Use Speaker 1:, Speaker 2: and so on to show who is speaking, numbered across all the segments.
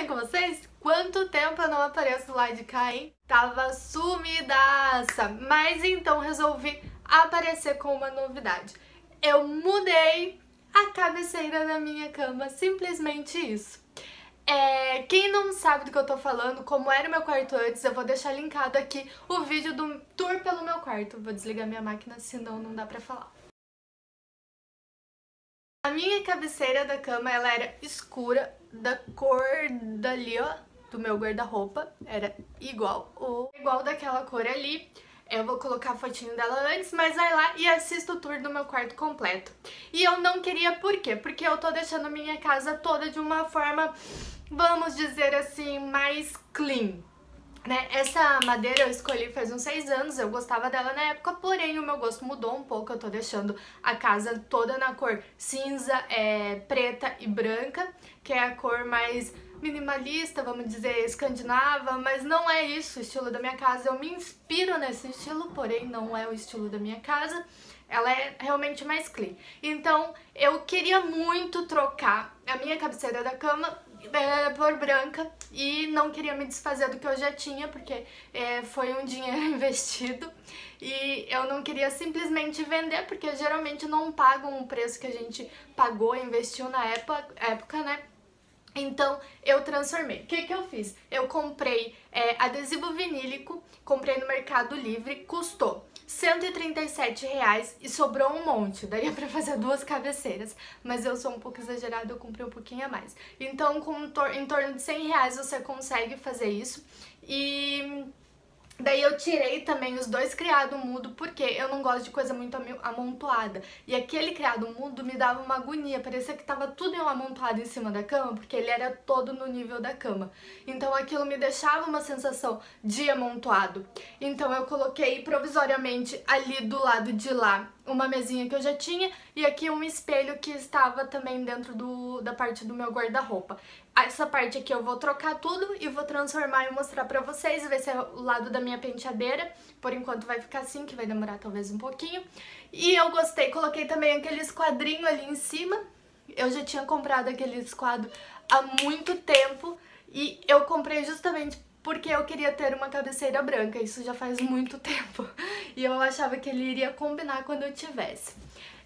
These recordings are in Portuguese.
Speaker 1: bem com vocês? Quanto tempo eu não apareço lá de cá, hein? Tava sumidaça, mas então resolvi aparecer com uma novidade. Eu mudei a cabeceira da minha cama, simplesmente isso. É, quem não sabe do que eu tô falando, como era o meu quarto antes, eu vou deixar linkado aqui o vídeo do tour pelo meu quarto. Vou desligar minha máquina, senão não dá pra falar. A minha cabeceira da cama, ela era escura, da cor dali, ó, do meu guarda-roupa. Era igual, ou igual daquela cor ali. Eu vou colocar a fotinho dela antes, mas vai lá e assista o tour do meu quarto completo. E eu não queria por quê? Porque eu tô deixando minha casa toda de uma forma, vamos dizer assim, mais clean. Né? Essa madeira eu escolhi faz uns seis anos, eu gostava dela na época, porém o meu gosto mudou um pouco, eu tô deixando a casa toda na cor cinza, é, preta e branca, que é a cor mais minimalista, vamos dizer, escandinava, mas não é isso o estilo da minha casa, eu me inspiro nesse estilo, porém não é o estilo da minha casa, ela é realmente mais clean. Então eu queria muito trocar a minha cabeceira da cama é, por branca e não queria me desfazer do que eu já tinha, porque é, foi um dinheiro investido e eu não queria simplesmente vender, porque geralmente não pagam o preço que a gente pagou investiu na época, época né? Então eu transformei. O que, que eu fiz? Eu comprei é, adesivo vinílico, comprei no Mercado Livre, custou 137 reais e sobrou um monte, daria pra fazer duas cabeceiras, mas eu sou um pouco exagerada, eu comprei um pouquinho a mais. Então, com em torno de 100 reais você consegue fazer isso e Daí eu tirei também os dois criado mudo, porque eu não gosto de coisa muito amontoada. E aquele criado mudo me dava uma agonia, parecia que tava tudo amontoado em cima da cama, porque ele era todo no nível da cama. Então aquilo me deixava uma sensação de amontoado. Então eu coloquei provisoriamente ali do lado de lá uma mesinha que eu já tinha e aqui um espelho que estava também dentro do, da parte do meu guarda-roupa. Essa parte aqui eu vou trocar tudo e vou transformar e mostrar pra vocês, vai ser o lado da minha penteadeira, por enquanto vai ficar assim, que vai demorar talvez um pouquinho. E eu gostei, coloquei também aqueles quadrinhos ali em cima, eu já tinha comprado aqueles quadros há muito tempo e eu comprei justamente porque eu queria ter uma cabeceira branca, isso já faz muito tempo, e eu achava que ele iria combinar quando eu tivesse.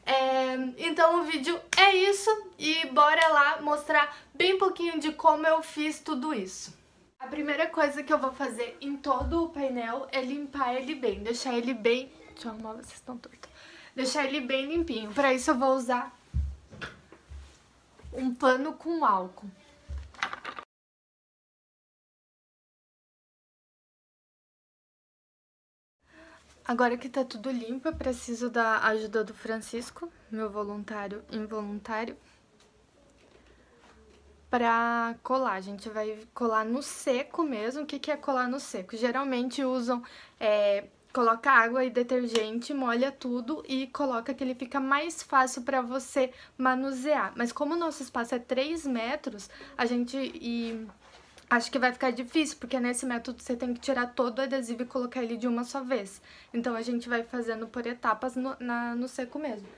Speaker 1: É, então o vídeo é isso, e bora lá mostrar bem pouquinho de como eu fiz tudo isso. A primeira coisa que eu vou fazer em todo o painel é limpar ele bem, deixar ele bem... Deixa eu arrumar, vocês estão tortos. Deixar ele bem limpinho. Para isso eu vou usar um pano com álcool. Agora que tá tudo limpo, eu preciso da ajuda do Francisco, meu voluntário involuntário, pra colar. A gente vai colar no seco mesmo. O que, que é colar no seco? Geralmente usam, é, coloca água e detergente, molha tudo e coloca que ele fica mais fácil pra você manusear. Mas como o nosso espaço é 3 metros, a gente... E Acho que vai ficar difícil, porque nesse método você tem que tirar todo o adesivo e colocar ele de uma só vez. Então a gente vai fazendo por etapas no, na, no seco mesmo.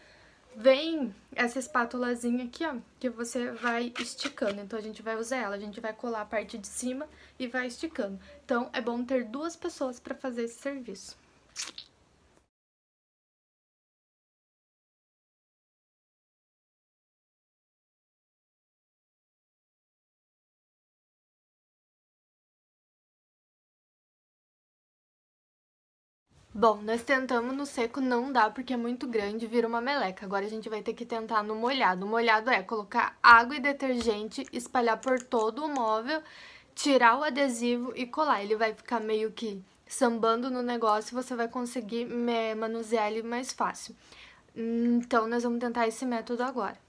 Speaker 1: Vem essa espátulazinha aqui, ó, que você vai esticando. Então a gente vai usar ela, a gente vai colar a parte de cima e vai esticando. Então é bom ter duas pessoas para fazer esse serviço. Bom, nós tentamos no seco, não dá porque é muito grande, vira uma meleca. Agora a gente vai ter que tentar no molhado. O molhado é colocar água e detergente, espalhar por todo o móvel, tirar o adesivo e colar. Ele vai ficar meio que sambando no negócio e você vai conseguir manusear ele mais fácil. Então, nós vamos tentar esse método agora.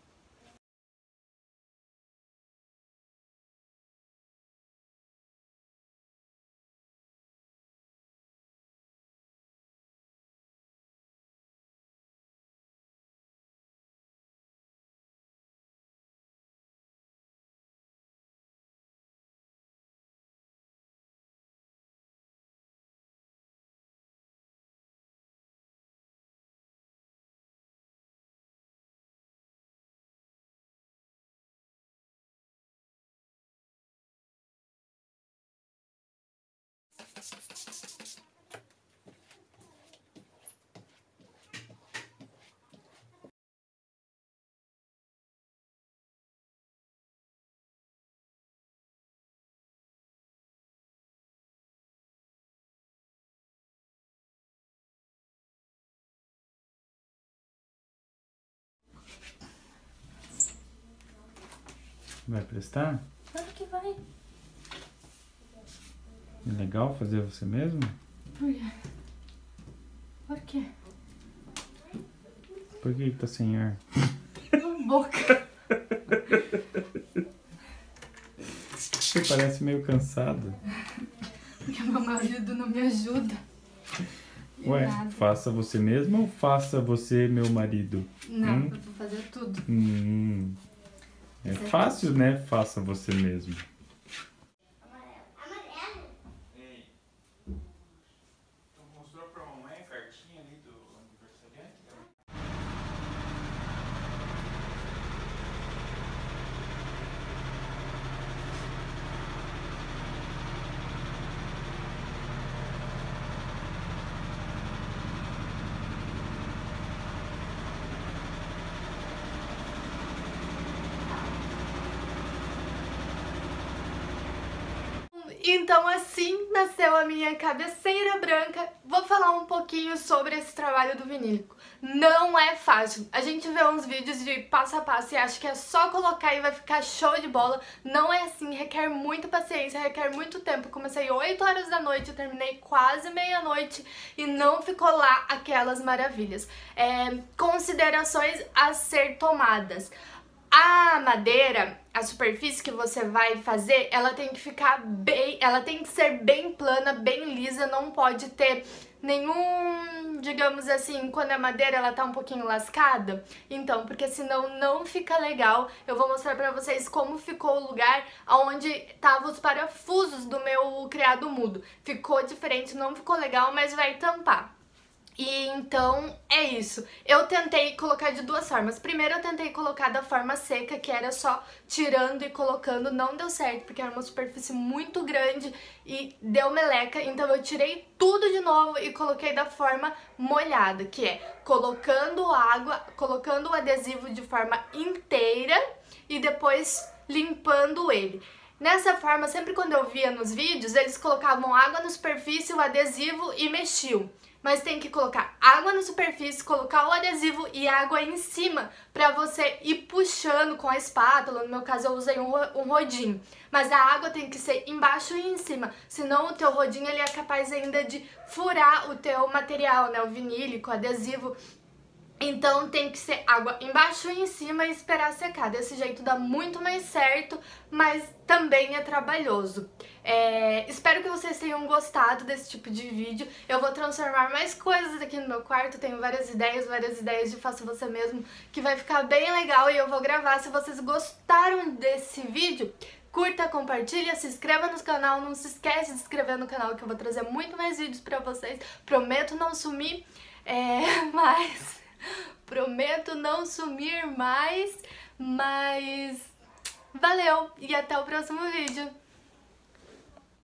Speaker 2: Vai prestar?
Speaker 1: Claro que vai.
Speaker 2: É legal fazer você mesmo?
Speaker 1: Por quê? Por quê?
Speaker 2: Por que, tá sem ar?
Speaker 1: Boca.
Speaker 2: Você parece meio cansado.
Speaker 1: Porque meu marido não me ajuda.
Speaker 2: Ué,
Speaker 1: nada.
Speaker 2: faça você mesmo ou faça você meu marido?
Speaker 1: Não,
Speaker 2: Hum?
Speaker 1: eu vou fazer tudo.
Speaker 2: Hum, é fácil, né? Faça você mesmo.
Speaker 3: Ei, tu mostrou pra mamãe a cartinha ali do aniversariante?
Speaker 1: Então assim nasceu a minha cabeceira branca. Vou falar um pouquinho sobre esse trabalho do vinílico. Não é fácil. A gente vê uns vídeos de passo a passo e acha que é só colocar e vai ficar show de bola. Não é assim, requer muita paciência, requer muito tempo. Comecei 8 horas da noite, terminei quase meia-noite e não ficou lá aquelas maravilhas. É, considerações a ser tomadas. A madeira, a superfície que você vai fazer, ela tem que ficar bem, ela tem que ser bem plana, bem lisa, não pode ter nenhum, digamos assim, quando a madeira ela tá um pouquinho lascada. Então, porque senão não fica legal. Eu vou mostrar pra vocês como ficou o lugar onde tava os parafusos do meu criado mudo. Ficou diferente, não ficou legal, mas vai tampar. E então é isso. Eu tentei colocar de duas formas. Primeiro eu tentei colocar da forma seca, que era só tirando e colocando, não deu certo, porque era uma superfície muito grande e deu meleca. Então eu tirei tudo de novo e coloquei da forma molhada, que é colocando água, colocando o adesivo de forma inteira e depois limpando ele. Nessa forma, sempre quando eu via nos vídeos, eles colocavam água na superfície, o adesivo e mexiam mas tem que colocar água na superfície, colocar o adesivo e água em cima para você ir puxando com a espátula. No meu caso, eu usei um, um rodinho, mas a água tem que ser embaixo e em cima, senão o teu rodinho ele é capaz ainda de furar o teu material, né, o vinílico, o adesivo. Então tem que ser água embaixo e em cima e esperar secar. Desse jeito dá muito mais certo, mas também é trabalhoso. É, espero que vocês tenham gostado desse tipo de vídeo. Eu vou transformar mais coisas aqui no meu quarto. Tenho várias ideias, várias ideias de faça você mesmo, que vai ficar bem legal e eu vou gravar. Se vocês gostaram desse vídeo, curta, compartilha, se inscreva no canal. Não se esquece de se inscrever no canal que eu vou trazer muito mais vídeos pra vocês. Prometo não sumir, é, mas... Prometo não sumir mais, mas valeu e até o próximo vídeo.